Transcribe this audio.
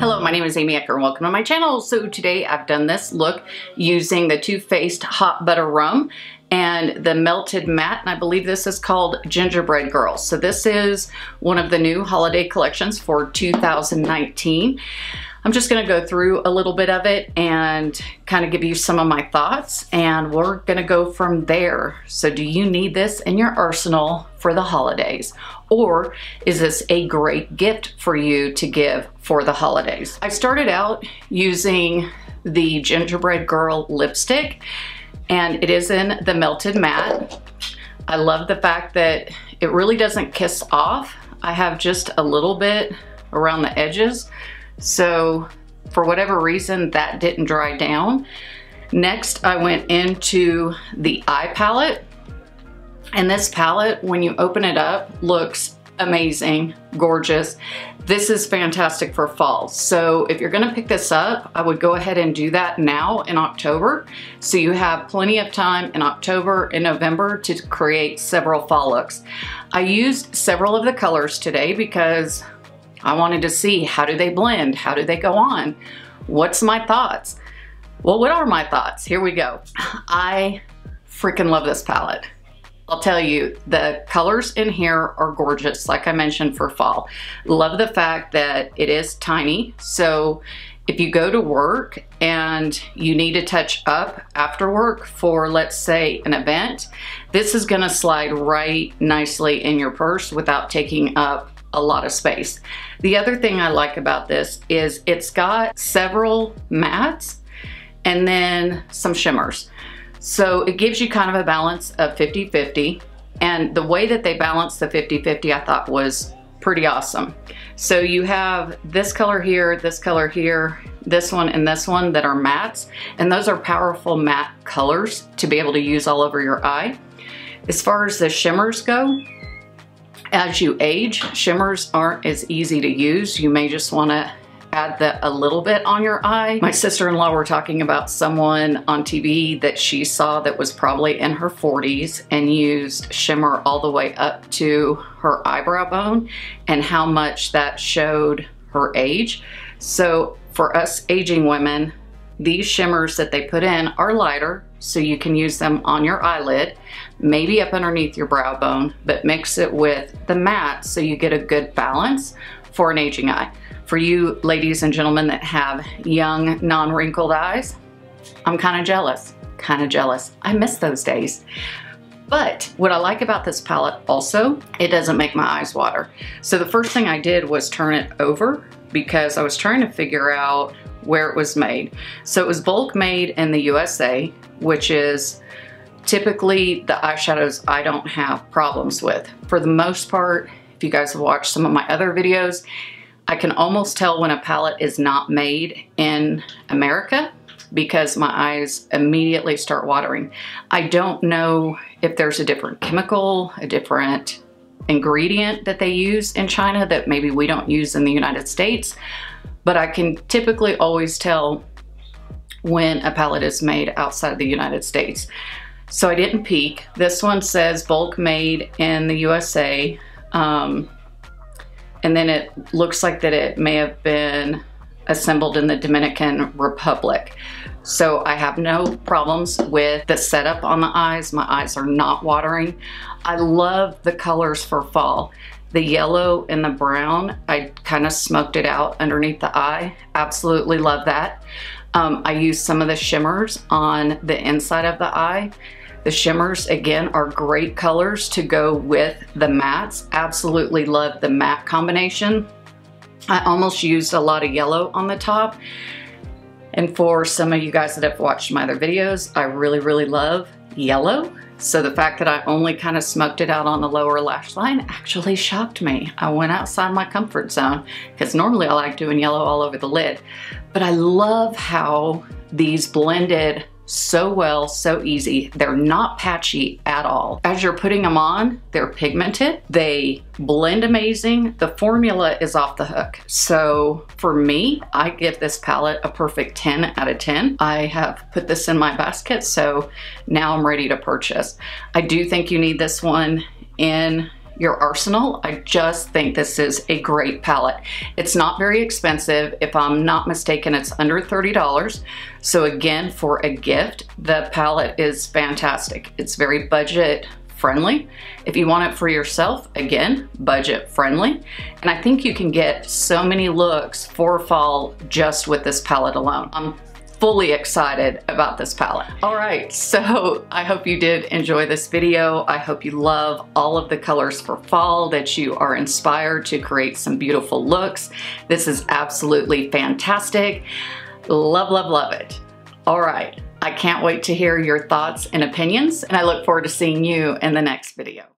Hello, my name is Aamyie Ecker and welcome to my channel. So today I've done this look using the Too Faced Hot Butter Rum and the Melted Matte, and I believe this is called Gingerbread Girl. So this is one of the new holiday collections for 2019. I'm just gonna go through a little bit of it and kind of give you some of my thoughts and we're gonna go from there. So do you need this in your arsenal for the holidays? Or is this a great gift for you to give for the holidays? I started out using the Gingerbread Girl lipstick and it is in the Melted Matte. I love the fact that it really doesn't kiss off. I have just a little bit around the edges so for whatever reason, that didn't dry down. Next, I went into the eye palette. And this palette, when you open it up, looks amazing, gorgeous. This is fantastic for fall. So if you're gonna pick this up, I would go ahead and do that now in October. So you have plenty of time in October and November to create several fall looks. I used several of the colors today because I wanted to see how do they blend? How do they go on? What's my thoughts? Well, what are my thoughts? Here we go. I freaking love this palette. I'll tell you, the colors in here are gorgeous, like I mentioned for fall. Love the fact that it is tiny, so if you go to work and you need to touch up after work for, let's say, an event, this is gonna slide right nicely in your purse without taking up a lot of space. The other thing I like about this is it's got several mattes and then some shimmers. So it gives you kind of a balance of 50-50. And the way that they balance the 50-50 I thought was pretty awesome. So you have this color here, this color here, this one and this one that are mattes. And those are powerful matte colors to be able to use all over your eye. As far as the shimmers go, as you age, shimmers aren't as easy to use. You may just wanna add that a little bit on your eye. My sister-in-law were talking about someone on TV that she saw that was probably in her 40s and used shimmer all the way up to her eyebrow bone and how much that showed her age. So for us aging women, these shimmers that they put in are lighter, so you can use them on your eyelid, maybe up underneath your brow bone, but mix it with the matte so you get a good balance for an aging eye. For you ladies and gentlemen that have young, non-wrinkled eyes, I'm kind of jealous, kind of jealous. I miss those days. But what I like about this palette also, it doesn't make my eyes water. So the first thing I did was turn it over because I was trying to figure out where it was made. So it was bulk made in the USA, which is typically the eyeshadows I don't have problems with. For the most part, if you guys have watched some of my other videos, I can almost tell when a palette is not made in America because my eyes immediately start watering. I don't know if there's a different chemical, a different ingredient that they use in China that maybe we don't use in the United States but I can typically always tell when a palette is made outside of the United States. So I didn't peek. This one says bulk made in the USA. Um, and then it looks like that it may have been assembled in the Dominican Republic. So I have no problems with the setup on the eyes. My eyes are not watering. I love the colors for fall. The yellow and the brown, I kind of smoked it out underneath the eye. Absolutely love that. Um, I used some of the shimmers on the inside of the eye. The shimmers, again, are great colors to go with the mattes. Absolutely love the matte combination. I almost used a lot of yellow on the top. And for some of you guys that have watched my other videos, I really, really love yellow. So the fact that I only kind of smoked it out on the lower lash line actually shocked me. I went outside my comfort zone because normally I like doing yellow all over the lid. But I love how these blended so well, so easy. They're not patchy at all. As you're putting them on, they're pigmented. They blend amazing. The formula is off the hook. So for me, I give this palette a perfect 10 out of 10. I have put this in my basket, so now I'm ready to purchase. I do think you need this one in your arsenal. I just think this is a great palette. It's not very expensive. If I'm not mistaken, it's under $30. So again, for a gift, the palette is fantastic. It's very budget friendly. If you want it for yourself, again, budget friendly. And I think you can get so many looks for fall just with this palette alone. I'm fully excited about this palette. All right, so I hope you did enjoy this video. I hope you love all of the colors for fall, that you are inspired to create some beautiful looks. This is absolutely fantastic. Love, love, love it. All right, I can't wait to hear your thoughts and opinions, and I look forward to seeing you in the next video.